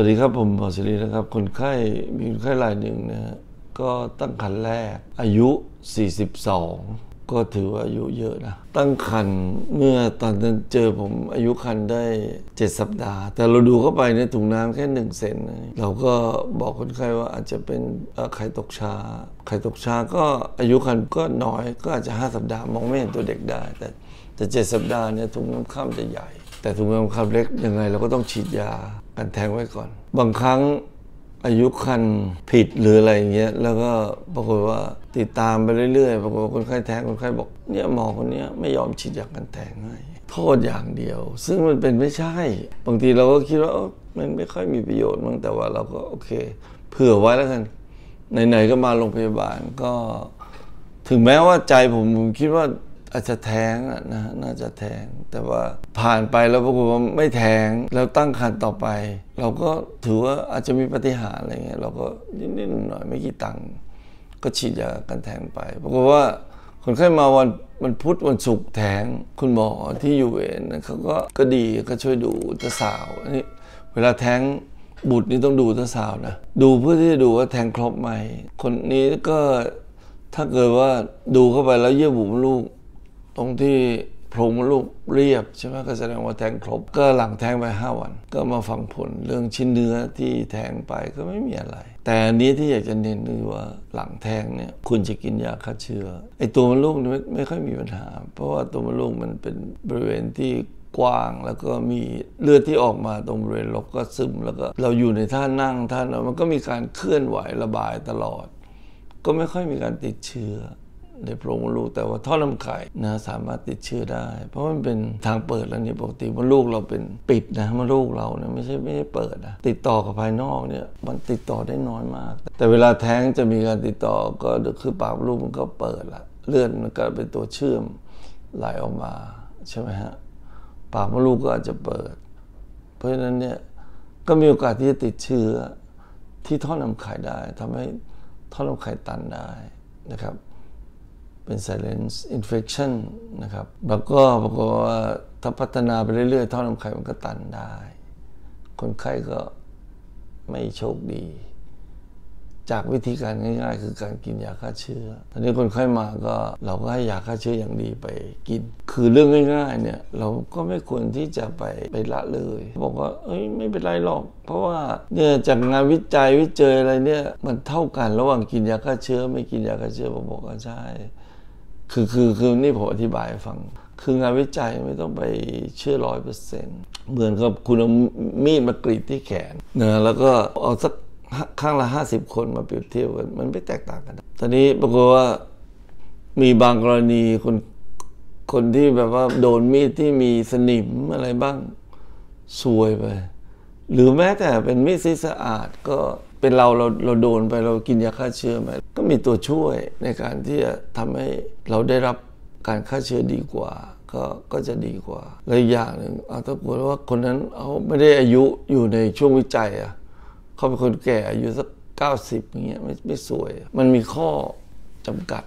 วัสดีครับผมหมอศิรินะครับ คนไข้มีคนไข้รายหนึ่งนะฮะก็ตั้งครรภ์แรก อายุ 42 ก็ถือว่าอายุเยอะนะ ตั้งครรภ์เมื่อตอนนั้นเจอผมอายุครรภ์ได้ 7 สัปดาห์ แต่เราดูเข้าไปในถุงน้ำแค่ 1 เซนเราก็บอกคนไข้ว่าอาจจะเป็นไข่ตกช้าไข่ตกช้าก็อายุครรภ์ก็น้อยก็อาจจะ 5 สัปดาห์มองไม่เห็นตัวเด็กได้ แต่แต่เจ็ดสัปดาห์เนี่ยถุงน้ำข้ามจะใหญ่ แต่ถุงน้ำข้ามเล็กยังไงเราก็ต้องฉีดยากันแทงไว้ก่อน บางครั้งอายุคันผิดหรืออะไรอย่างเงี้ยแล้วก็ปรากฏว่าติดตามไปเรื่อยๆปรากฏคนไข้แท้งคนไข้บอกเนี่ยหมอคนนี้ไม่ยอมฉีดยากันแทงให้โทษอย่างเดียว ซึ่งมันเป็นไม่ใช่ บางทีเราก็คิดว่าเอ้ามันไม่ค่อยมีประโยชน์มั้งแต่ว่าเราก็โอเค เผื่อไว้แล้วกันไหนๆก็มาโรงพยาบาลก็ ถึงแม้ว่าใจผมผมคิดว่า อาจจะแท้งนะน่าจะแท้ง แต่ว่าผ่านไปแล้วปรากฏว่าไม่แท้งแล้วตั้งครรภ์ต่อไป เราก็ถือว่าอาจจะมีปฏิหารอะไรเงี้ยเราก็นิดๆหน่อยไม่กี่ตังค์ก็ฉีดยากันแท้งไปปรากฏว่าคนไข้มาวันมันพุธวันศุกร์แท้งคุณหมอที่อยู่เอนเขาก็ก็ดีก็ช่วยดูอุลตาสาวอันนี้เวลาแท้งบุตรนี่ต้องดูตาสาวนะ ดูเพื่อที่จะดูว่าแทงครบไหม คนนี้ก็ถ้าเกิดว่าดูเข้าไปแล้วเยื่อบุมลูก ตรงที่โพรงมดลูกเรียบใช่ไหมก็แสดงว่าแทงครบ ก็หลังแทงไป5วัน ก็มาฟังผลเรื่องชิ้นเนื้อที่แทงไปก็ไม่มีอะไร แต่อันนี้ที่อยากจะเน้นคือว่าหลังแทงเนี่ยคุณจะกินยาฆ่าเชื้อไอตัวมดลูกนี่ไม่ไม่ค่อยมีปัญหา เพราะว่าตัวมดลูกมันเป็นบริเวณที่กว้างแล้วก็มีเลือดที่ออกมาตรงบริเวณลกก็ซึมแล้วก็เราอยู่ในท่านั่งท่านมันก็มีการเคลื่อนไหวระบายตลอด ก็ไม่ค่อยมีการติดเชื้อ ในโพรงมดลูก แต่ว่าท่อน้ำไข่นะสามารถติดเชื้อได้ เพราะมันเป็นทางเปิดแล้วนี่ปกติมดลูกเราเป็นปิดนะมดลูกเราเนี่ยไม่ใช่ไม่ใช่เปิดนะติดต่อกับภายนอกเนี่ยมันติดต่อได้น้อยมาก แต่เวลาแท้งจะมีการติดต่อก็คือปากมดลูกมันก็เปิดละเลือดมันก็เป็นตัวเชื่อมไหลออกมาใช่ไหมฮะปากมดลูกก็อาจจะเปิด เพราะฉะนั้นเนี่ยก็มีโอกาสที่จะติดเชื้อที่ท่อนำไข่ได้ทำให้ท่อนำไข่ตันได้นะครับ เป็น silence infection นะครับ แล้วก็ปรากฏว่าถ้าพัฒนาไปเรื่อยๆ ท่อนำไข่มันก็ตันได้ คนไข้ก็ไม่โชคดี จากวิธีการง่ายๆ คือการกินยาฆ่าเชื้อ ตอนนี้คนไข้มาก็เราก็ให้ยาฆ่าเชื้ออย่างดีไปกิน คือเรื่องง่าย ๆ เนี่ย เราก็ไม่ควรที่จะไปไปละเลย บอกว่า เอ้ยไม่เป็นไรหรอก เพราะว่าเนี่ยจากงานวิจัยวิจัยอะไรเนี่ยมันเท่ากันระหว่างกินยาฆ่าเชื้อ ไม่กินยาฆ่าเชื้อผมบอกว่าใช่ คือคือคือนี่ผมอธิบายให้ฟัง คืองานวิจัยไม่ต้องไปเชื่อร้อยเปอร์เซ็นต์เหมือนกับคุณเอามีดมากรีดที่แขนนะแล้วก็เอาสักข้างละห้าสิบคนมาเปรียบเทียบกันมันไม่แตกต่างกัน ตอนนี้ปรากฏว่ามีบางกรณีคนคนที่แบบว่าโดนมีดที่มีสนิมอะไรบ้างซวยไป หรือแม้แต่เป็นมีดที่สะอาดก็ เป็นเราเราเราโดนไปเรากินยาฆ่าเชื้อไปก็มีตัวช่วยในการที่จะทำให้เราได้รับการฆ่าเชื้อดีกว่า ก็ก็จะดีกว่าและอย่างหนึ่งเอาถ้าเกิดว่าคนนั้นเขาไม่ได้อายุอยู่ในช่วงวิจัยอะเขาเป็นคนแก่อายุสักเก้าสิบอย่างเงี้ยไม่ไม่สวย มันมีข้อจำกัด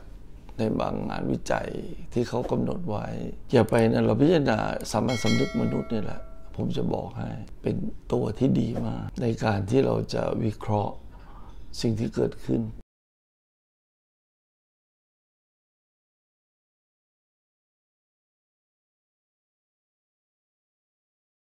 ในบางงานวิจัยที่เขากำหนดไว้ อย่าไปนะเราพิจารณาสามัญสำนึกมนุษย์นี่แหละ ผมจะบอกให้ เป็นตัวที่ดีมาก ในการที่เราจะวิเคราะห์สิ่งที่เกิดขึ้น